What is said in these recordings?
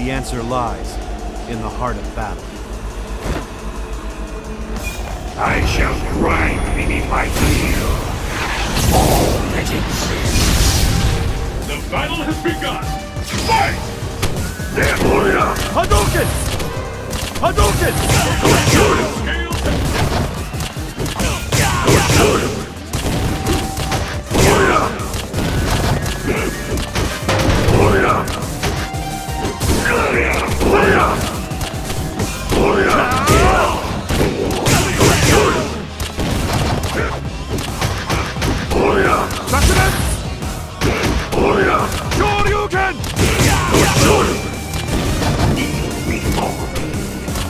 The answer lies in the heart of battle. I shall grind beneath my heel all that exists. The battle has begun. Fight! They're up. Hadouken! Hadouken!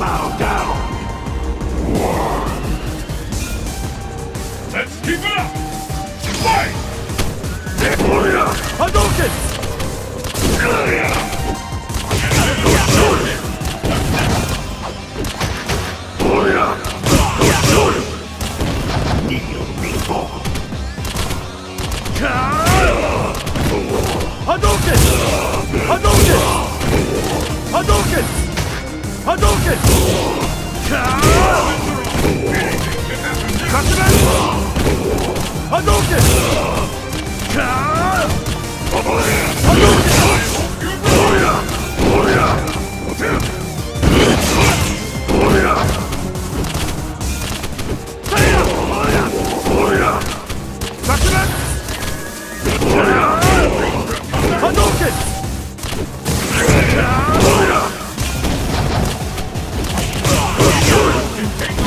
bow down! Let's keep it up! Fight! Hadouken! 波動拳勝ちます Captain Bacon!